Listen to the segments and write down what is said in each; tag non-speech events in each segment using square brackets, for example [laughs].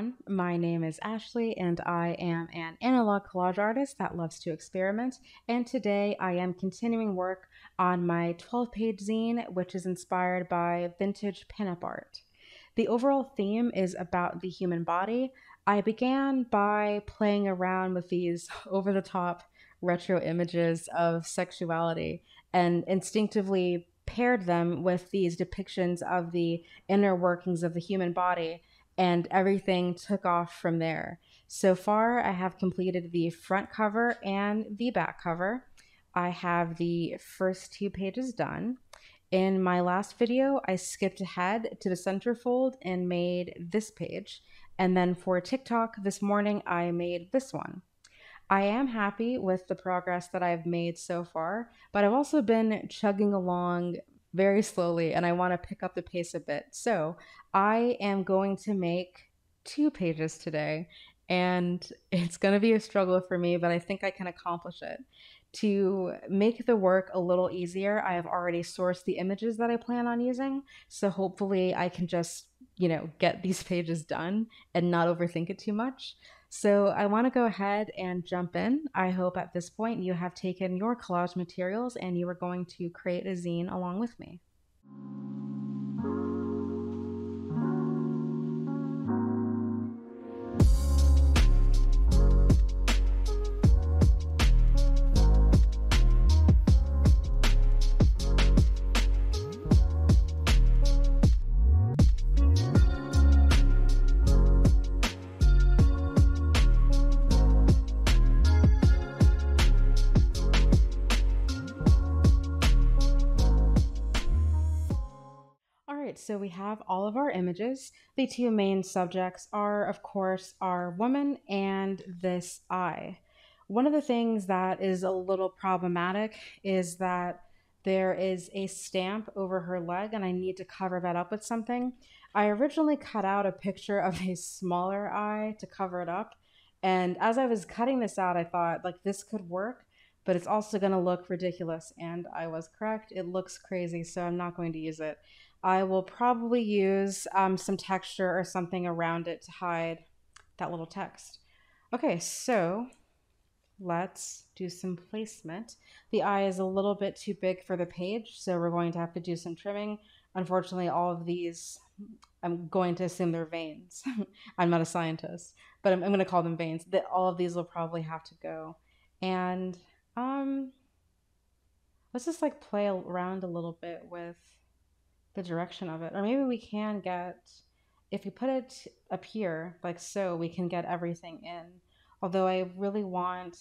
everyone, my name is Ashley and I am an analog collage artist that loves to experiment. And today I am continuing work on my 12 page zine, which is inspired by vintage pinup art. The overall theme is about the human body. I began by playing around with these [laughs] over the top retro images of sexuality and instinctively paired them with these depictions of the inner workings of the human body and everything took off from there. So far, I have completed the front cover and the back cover. I have the first two pages done. In my last video, I skipped ahead to the centerfold and made this page. And then for TikTok this morning, I made this one. I am happy with the progress that I've made so far, but I've also been chugging along very slowly and I want to pick up the pace a bit. So I am going to make two pages today and [laughs] it's going to be a struggle for me, but I think I can accomplish it. To make the work a little easier, I have already sourced the images that I plan on using. So hopefully I can just, you know, get these [laughs] pages done and not overthink it too much. So I want to go ahead and jump in. I hope at this point you have taken your collage materials and you are going to create a zine along with me. So we have all of our images. The two main subjects are, of course, our woman and this eye. One of the things that is a little problematic is that there is a stamp over her leg and I need to cover that up with something. I originally cut out a picture of a smaller eye to cover it up. And as I was cutting this out, I thought, like, this could work, but it's also going to look ridiculous. And I was correct. It looks crazy, so I'm not going to use it. I will probably use um, some texture or something around it to hide that little text. Okay, so let's do some placement. The eye is a little bit too big for the page, so we're going to have to do some trimming. Unfortunately, all of these, I'm going to assume they're veins. [laughs] I'm not a scientist, but I'm, I'm going to call them veins. That all of these will probably have to go. And um, let's just like play around a little bit with the direction of it. Or maybe we can get, if we put it up here, like so, we can get everything in. Although I really want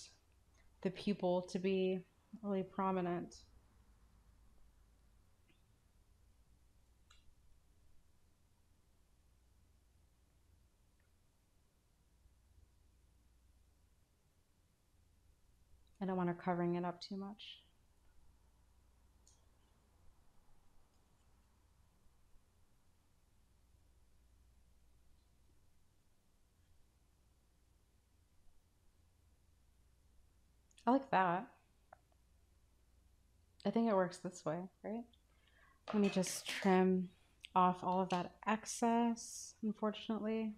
the pupil to be really prominent. I don't want her covering it up too much. I like that. I think it works this way, right? Let me just trim off all of that excess, unfortunately.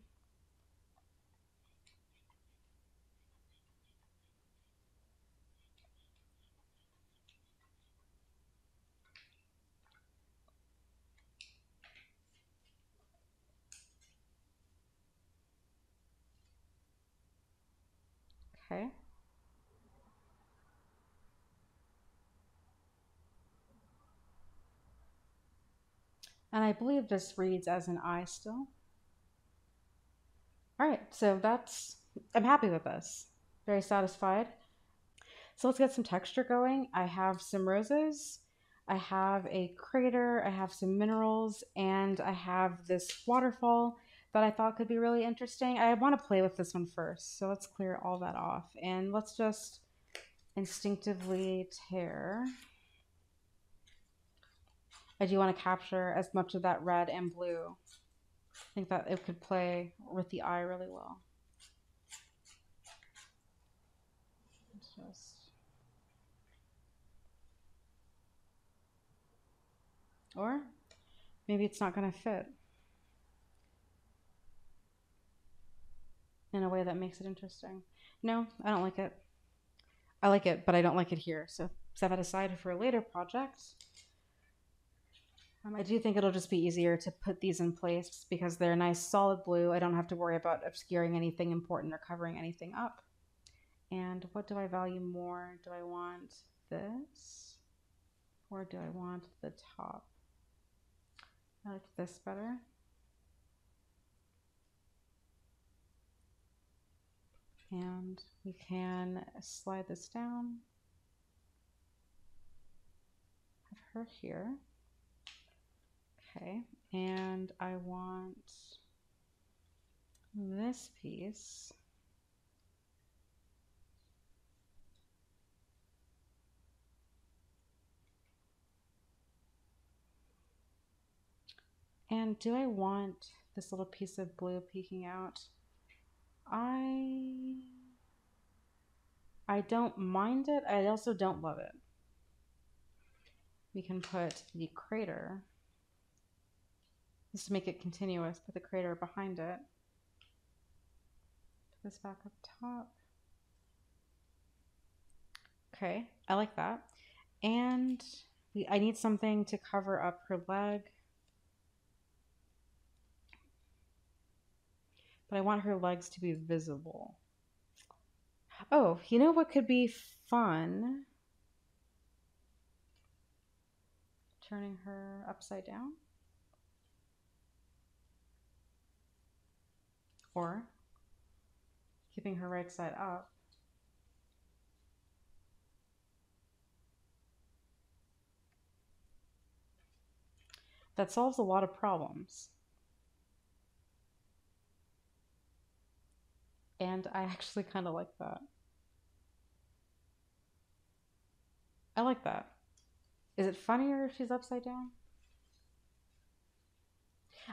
Okay. And I believe this reads as an eye still. All right, so that's, I'm happy with this. Very satisfied. So let's get some texture going. I have some roses. I have a crater. I have some minerals. And I have this waterfall that I thought could be really interesting. I want to play with this one first. So let's clear all that off. And let's just instinctively tear I do want to capture as much of that red and blue. I think that it could play with the eye really well. Just... Or maybe it's not going to fit. in a way that makes it interesting. No, I don't like it. I like it, but I don't like it here. So set that aside for a later project. Um, I do think it'll just be easier to put these in place because they're a nice solid blue. I don't have to worry about obscuring anything important or covering anything up. And what do I value more? Do I want this or do I want the top? I like this better. And we can slide this down. Have her here. Okay, and I want this piece. And do I want this little piece of blue peeking out? I I don't mind it. I also don't love it. We can put the crater just to make it continuous, put the crater behind it. Put this back up top. Okay, I like that. And we, I need something to cover up her leg. But I want her legs to be visible. Oh, you know what could be fun? Turning her upside down. Or keeping her right side up. That solves a lot of problems. And I [laughs] actually kind of like that. I like that. Is it funnier if she's upside down?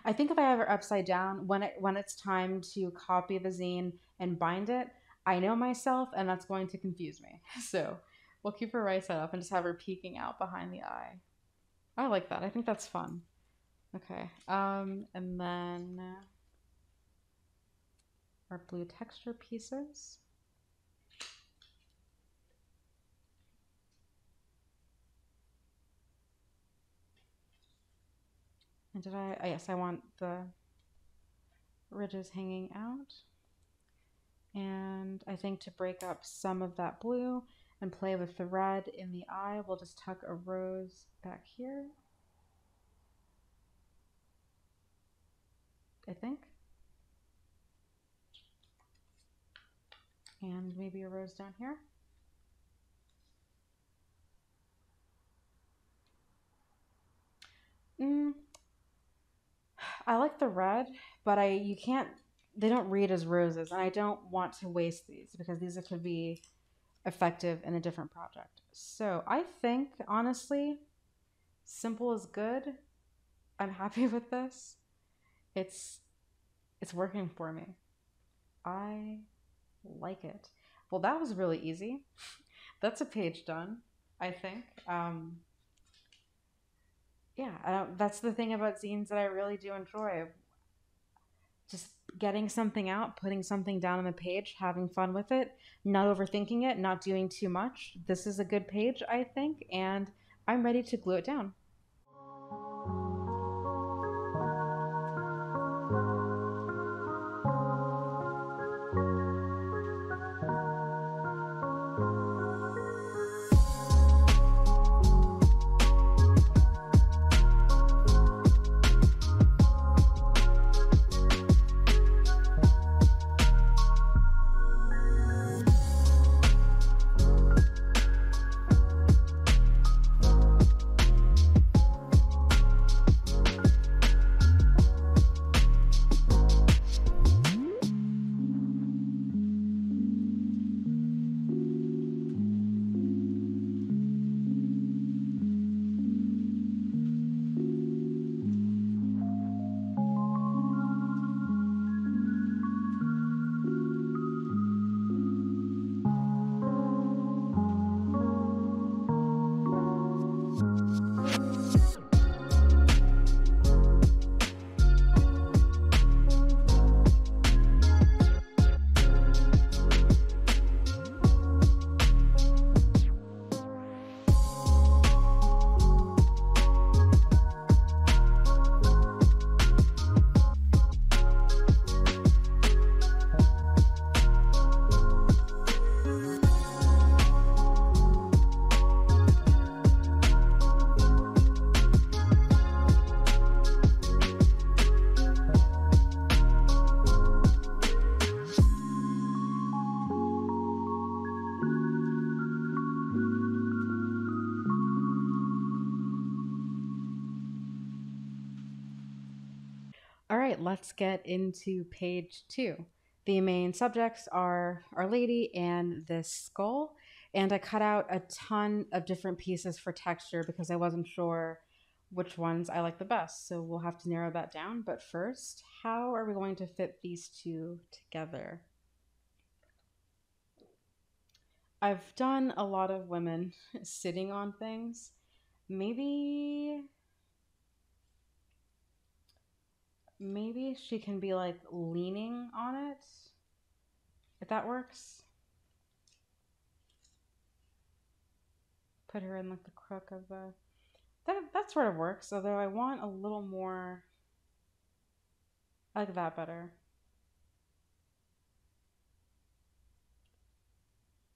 I think if I have her upside down, when it when it's time to copy the zine and bind it, I know myself, and that's going to confuse me. [laughs] So we'll keep her right side up and just have her peeking out behind the eye. I like that. I think that's fun. Okay. Um, and then our blue texture pieces. And did I, oh, yes, I want the ridges hanging out. And I think to break up some of that blue and play with the red in the eye, we'll just tuck a rose back here. I think. And maybe a rose down here. Mm, I like the red, but I you can't they don't read as roses and I don't want to waste these because these could be effective in a different project. So I think honestly, simple is good. I'm happy [laughs] with this. It's it's working for me. I like it. Well, that was really easy. [laughs] That's a page done, I think. Um, yeah, that's the thing about zines that I really do enjoy. Just getting something out, putting something down on the page, having fun with it, not overthinking it, not doing too much. This is a good page, I think, and I'm ready to glue it down. Let's get into page two. The main subjects are Our Lady and this skull. And I cut out a ton of different pieces for texture because I wasn't sure which ones I like the best. So we'll have to narrow that down. But first, how are we going to fit these two together? I've done a lot of women [laughs] sitting on things. Maybe maybe she can be like leaning on it. If that works. Put her in like the crook of the that that sort of works, although I want a little more I like that better.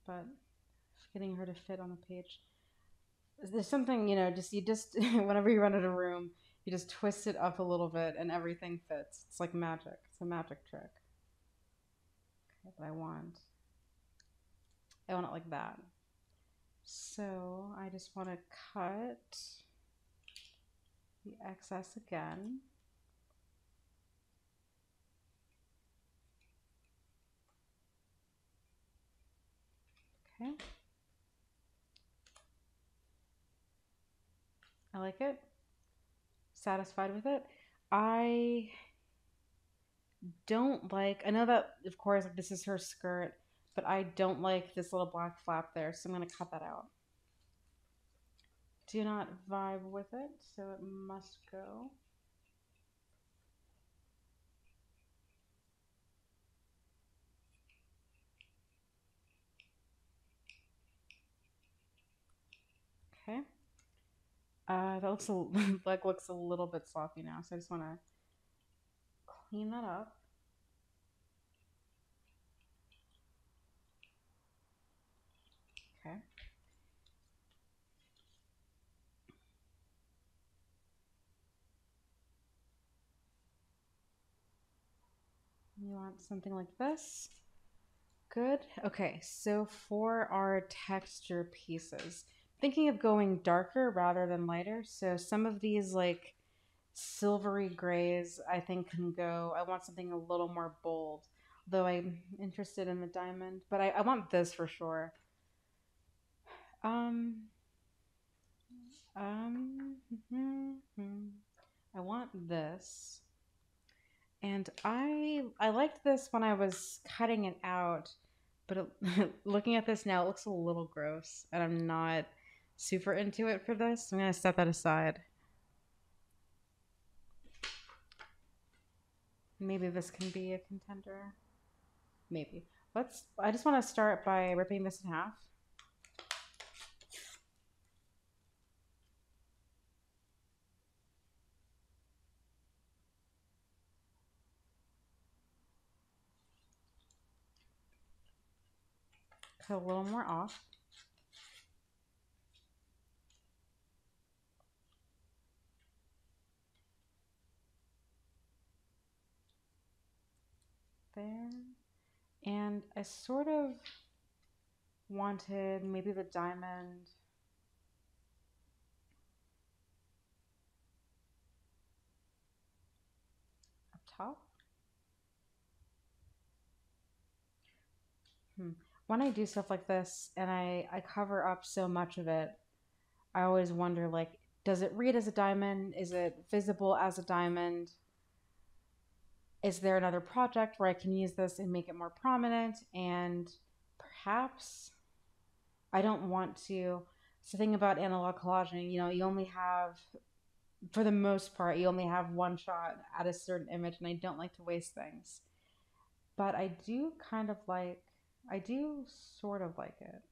But getting her to fit on the page. There's something, you know, just you just [laughs] whenever you run out of room, you just twist it up a little bit and everything fits. It's like magic. It's a magic trick. Okay, but I want I want it like that. So I just want to cut the excess again. Okay. I like it. Satisfied with it. I don't like, I know that, of course, this is her skirt, but I don't like this little black flap there, so I'm going to cut that out. Do not vibe with it, so it must go. Okay. Uh, that looks a, [laughs] like looks a little bit sloppy now, so I just want to clean that up. Okay. You want something like this? Good. Okay, so for our texture pieces, thinking of going darker rather than lighter. So some of these like silvery grays I think can go. I want something a little more bold, though I'm interested in the diamond, but I, I want this for sure. Um, um, I want this. And I I liked this when I was cutting it out, but it, [laughs] looking at this now, it looks a little gross, and I'm not super into it for this. I'm gonna set that aside. Maybe this can be a contender. Maybe. Let's. I just want to start by ripping this in half. Cut a little more off. There. And I sort of wanted maybe the diamond up top. Hmm. When I do stuff like this and I, I cover up so much of it, I always wonder like, does it read as a diamond? Is it visible as a diamond? Is there another project where I can use this and make it more prominent? And perhaps I don't want to. So, the thing about analog collaging, you know, you only have, for the most part, you only have one shot at a certain image, and I don't like to waste things. But I do kind of like, I do sort of like it.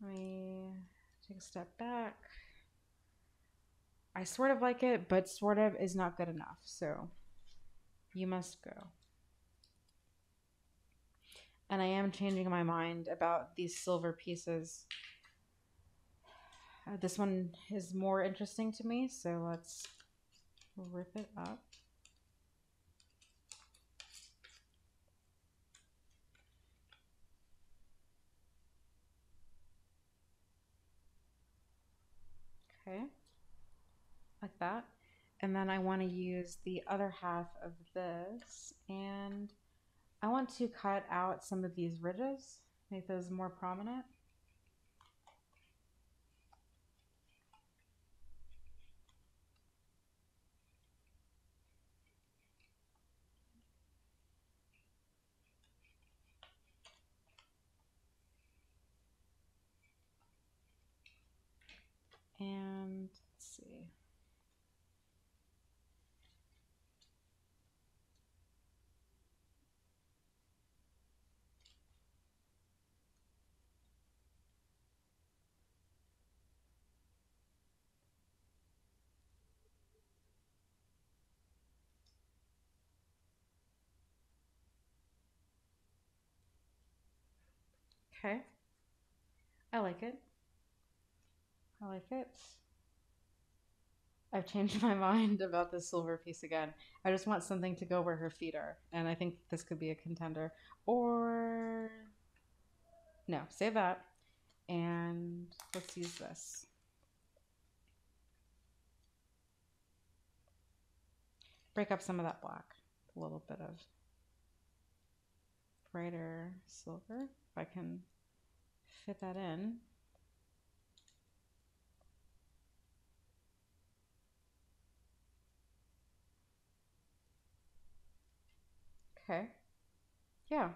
Let me take a step back. I sort of like it, but sort of is not good enough. So you must go. And I am changing my mind about these silver pieces. Uh, this one is more interesting to me, so let's rip it up. Okay. like that. And then I want to use the other half of this and I want to cut out some of these ridges, make those more prominent. And let's see. Okay. I like it. I like it. I've changed [laughs] my mind about this silver piece again. I just want something to go where her feet are, and I think this could be a contender. Or no, save that, and let's use this. Break up some of that black, a little bit of brighter silver, if I can fit that in. Okay. Yeah,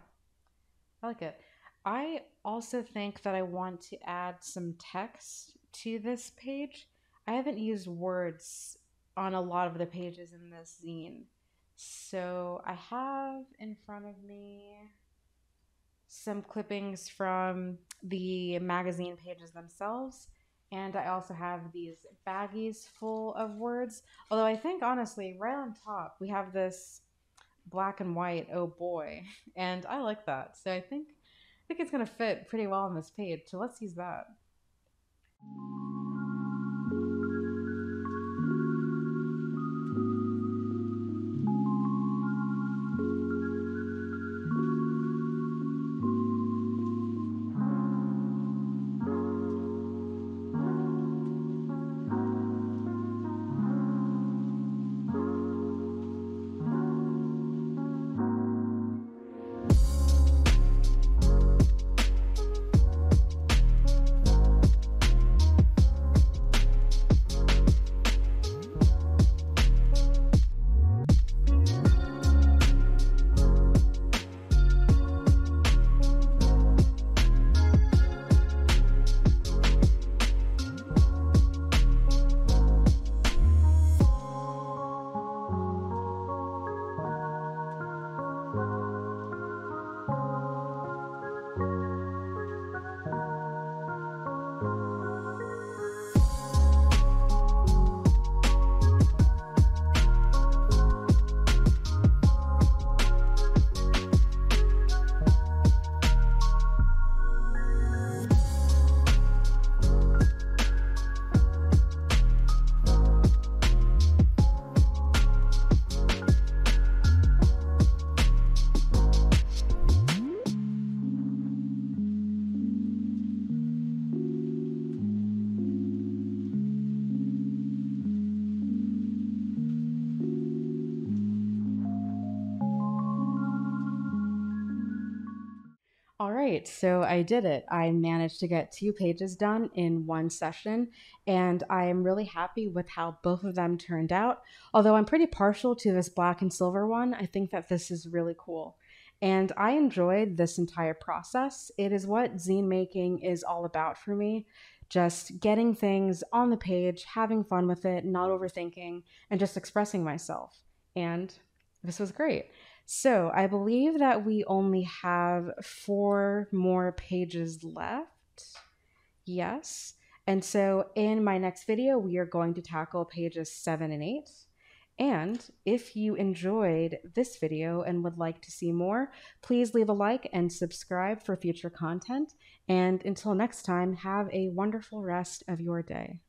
I like it. I also think that I want to add some text to this page. I haven't used words on a lot of the pages in this zine. So I have in front of me some clippings from the magazine pages themselves. And I also have these baggies full of words. Although I think, honestly, right on top, we have this black and white, oh boy. [laughs] And I like that. So I think I think it's gonna fit pretty well on this page. So let's use that. All right, so I did it. I managed to get two pages done in one session, and I am really happy with how both of them turned out. Although I'm pretty partial to this black and silver one, I think that this is really cool. And I enjoyed this entire process. It is what zine making is all about for me. Just getting things on the page, having fun with it, not overthinking, and just expressing myself. And this was great. So I believe that we only have four more pages left. Yes. And so in my next video, we are going to tackle pages seven and eight. And if you enjoyed this video and would like to see more, please leave a like and subscribe for future content. And until next time, have a wonderful rest of your day.